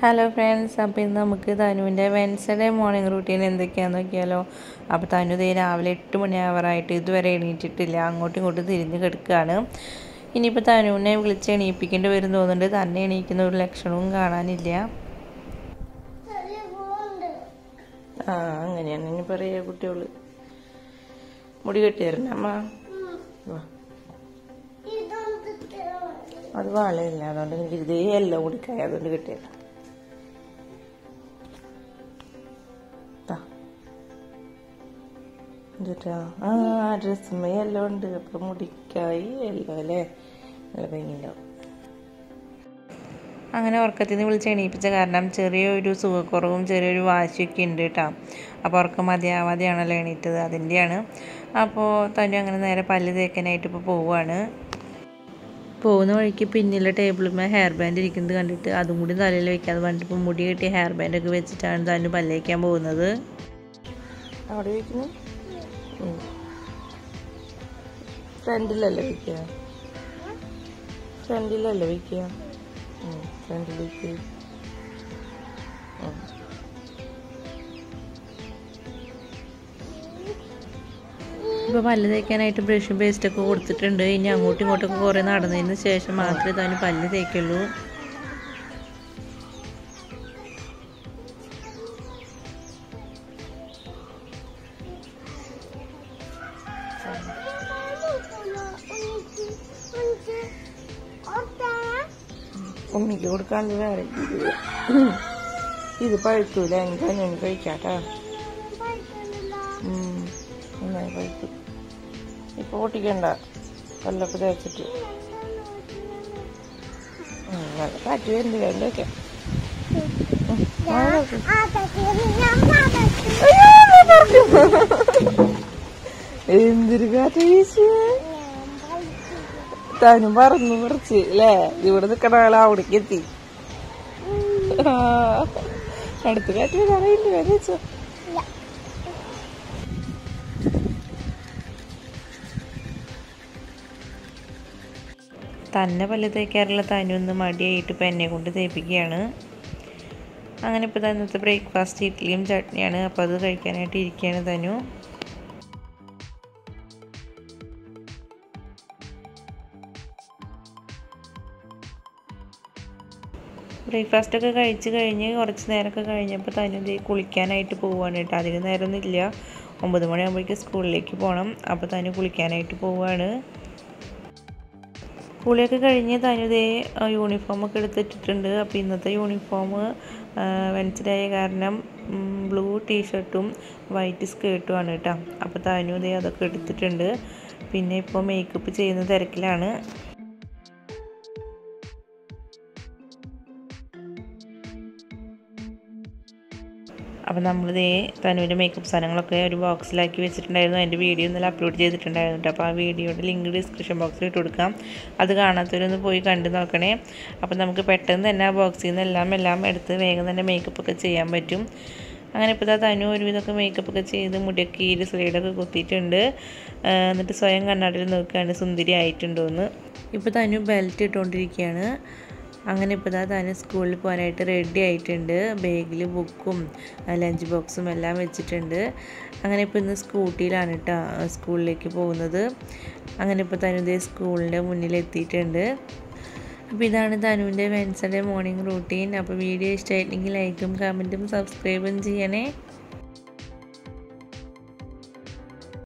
Hello friends അപ്പോൾ ഇന്ന് നമുക്ക് തനുവിന്റെ വെൻസ്ഡേ മോർണിംഗ് റൂട്ടീൻ എന്തൊക്കെയാണെന്ന് നോക്കിയാലോ. അപ്പോൾ തനു ദേ രാവിലെ എട്ട് മണിയാവറായിട്ട് ഇതുവരെ എണീറ്റിട്ടില്ല. അങ്ങോട്ടും ഇങ്ങോട്ടും തിരിഞ്ഞ് കിടക്കുകയാണ് ഇനിയിപ്പോൾ തനുവിനെ വിളിച്ച് എണീപ്പിക്കേണ്ടി വരും തോന്നുന്നുണ്ട്. തന്നെ എണീക്കുന്ന ഒരു ലക്ഷണവും കാണാനില്ല. ആ അങ്ങനെയാണ്. ഇനി പറയുക കുട്ടികൾ മുടി കെട്ടി തരണേ അമ്മ. അത് വളയല്ല. അതുകൊണ്ട് എനിക്ക് ഇതേ എല്ലാം കൂടി കായ അതുകൊണ്ട് കിട്ടിയത് എന്നിട്ടാ ആ എല്ലാം ഉണ്ട്. അപ്പൊ മുടിക്കായി എല്ലോ അല്ലേ? അങ്ങനെ ഉറക്കത്തിൽ നിന്ന് വിളിച്ച് എണീപ്പിച്ച കാരണം ചെറിയൊരു സുഖക്കുറവും ചെറിയൊരു വാശിയൊക്കെ ഉണ്ട് കേട്ടോ. അപ്പോൾ ഉറക്കം മതിയാവാതെയാണല്ലോ എണീറ്റത്. അതിന്റെയാണ് അപ്പോൾ തന്നെ അങ്ങനെ നേരെ പല്ല് തേക്കാനായിട്ട് ഇപ്പോൾ പോവുകയാണ് പോകുന്ന വഴിക്ക് പിന്നിലെ ടേബിളിൽമേ ഹെയർ ബാൻഡ് ഇരിക്കുന്നത് കണ്ടിട്ട് അതും കൂടി തലയിൽ വെക്കാതെ പറഞ്ഞിട്ട് മുടി കെട്ടി ഹെയർ ബാൻഡൊക്കെ വെച്ചിട്ടാണ് തന്നെ പല്ലേക്കാൻ പോകുന്നത്. വെക്കുന്നു. ഫ്രണ്ടിലല്ലേ വയ്ക്കുക ഫ്രണ്ടിലല്ലേ വയ്ക്കുക ഫ്രണ്ടിലേക്ക് ഇപ്പോൾ പല്ല് തേക്കാനായിട്ട് ബ്രഷും പേസ്റ്റൊക്കെ കൊടുത്തിട്ടുണ്ട്. ഇനി അങ്ങോട്ടും ഇങ്ങോട്ടൊക്കെ കുറേ നടന്നതിന് ശേഷം മാത്രമേ തന്നെ പല്ല് തേക്കുള്ളൂ. ഉമ്മിക്ക് കൊടുക്കാണ്ട് വേറെ ഇത് പഴുത്തൂല. എനിക്ക് കഴിക്കാട്ടാ. നന്നായി പഴുത്തു ഇപ്പൊ പൊട്ടിക്കണ്ട. പല്ലൊക്കെ തേച്ചിട്ട് കാറ്റ് വരുന്നില്ല വെക്കാം. എന്തൊരു കാറ്റ് താനും പറന്നു കുറച്ച് അല്ലേ? ഇവിടെ നിക്കണ ആളെ അവിടേക്ക് എത്തി. അടുത്ത കാറ്റ് വരാറിയില്ല? തന്നെ പല്ല് തേക്കാറുള്ള തനുവെന്ന് മടിയായിട്ട് ഇപ്പം എന്നെ കൊണ്ട് തേപ്പിക്കുകയാണ്. അങ്ങനെ ഇപ്പോൾ ഇന്നത്തെ ബ്രേക്ക്ഫാസ്റ്റ് ഇഡ്ഡലിയും ചട്നിയാണ്. അപ്പോൾ അത് കഴിക്കാനായിട്ട് ഇരിക്കുകയാണ് തനു ബ്രേക്ക്ഫാസ്റ്റ് ഒക്കെ കഴിച്ച് കഴിഞ്ഞ് കുറച്ച് നേരമൊക്കെ കഴിഞ്ഞപ്പോൾ തന്നെ കുളിക്കാനായിട്ട് പോവുകയാണ് കേട്ടോ. അധികം നേരമൊന്നും ഇല്ല. ഒമ്പത് മണിയാകുമ്പോഴേക്കും സ്കൂളിലേക്ക് പോകണം. അപ്പോൾ തന്നെ കുളിക്കാനായിട്ട് പോവുകയാണ്. കുളിയൊക്കെ കഴിഞ്ഞ് തനുതേ യൂണിഫോം ഒക്കെ എടുത്തിട്ടിട്ടുണ്ട് അപ്പോൾ ഇന്നത്തെ യൂണിഫോം വെൻസ്ഡേ ആയ കാരണം ബ്ലൂ ടീഷർട്ടും വൈറ്റ് സ്കേർട്ടുമാണ് കേട്ടോ അപ്പോൾ തനുതേ അതൊക്കെ എടുത്തിട്ടുണ്ട്. പിന്നെ ഇപ്പോൾ മേക്കപ്പ് ചെയ്യുന്ന തിരക്കിലാണ്. അപ്പോൾ നമ്മളിതേ തനുവിന്റെ മേക്കപ്പ് സാധനങ്ങളൊക്കെ ഒരു ബോക്സിലാക്കി വെച്ചിട്ടുണ്ടായിരുന്നു. അതിന്റെ വീഡിയോ ഇന്നലെ അപ്ലോഡ് ചെയ്തിട്ടുണ്ടായിരുന്നു കേട്ടോ. അപ്പോൾ ആ വീഡിയോയുടെ ലിങ്ക് ഡിസ്ക്രിപ്ഷൻ ബോക്സിൽ ഇട്ട് കൊടുക്കാം. അത് കാണാത്തവരൊന്ന് പോയി കണ്ടു നോക്കണേ. അപ്പോൾ നമുക്ക് പെട്ടെന്ന് തന്നെ ആ ബോക്സിൽ നിന്ന് എല്ലാം എല്ലാം എടുത്ത് വേഗം തന്നെ മേക്കപ്പ് ഒക്കെ ചെയ്യാൻ പറ്റും. അങ്ങനെ ഇപ്പോൾ തനു ഒരുവിധമൊക്കെ മേക്കപ്പ് ഒക്കെ ചെയ്ത് മുടിയൊക്കെ ഈ സ്ലൈഡൊക്കെ കുത്തിയിട്ടുണ്ട്. എന്നിട്ട് സ്വയം കണ്ണാടിയിൽ നോക്കുകയാണ്. സുന്ദരി ആയിട്ടുണ്ടോ എന്ന് ഇപ്പോൾ തനു ബെൽറ്റ് ഇട്ടുകൊണ്ടിരിക്കുകയാണ്. അങ്ങനെ ഇപ്പോൾ ഇതാ താൻ സ്കൂളിൽ പോകാനായിട്ട് റെഡി ആയിട്ടുണ്ട്. ബാഗിൽ ബുക്കും ലഞ്ച് ബോക്സും എല്ലാം വെച്ചിട്ടുണ്ട്. അങ്ങനെ ഇപ്പോൾ ഇന്ന് സ്കൂട്ടിയിലാണ് കേട്ടോ സ്കൂളിലേക്ക് പോകുന്നത്. അങ്ങനെ ഇപ്പോൾ തനുദേ സ്കൂളിന്റെ മുന്നിലെത്തിയിട്ടുണ്ട് അപ്പോൾ ഇതാണ് തനുവിന്റെ വെൻസഡേ മോർണിംഗ് റൂട്ടീൻ അപ്പോൾ വീഡിയോ ഇഷ്ടമായിട്ടുണ്ടെങ്കിൽ ലൈക്കും കമന്റും സബ്സ്ക്രൈബും ചെയ്യണേ.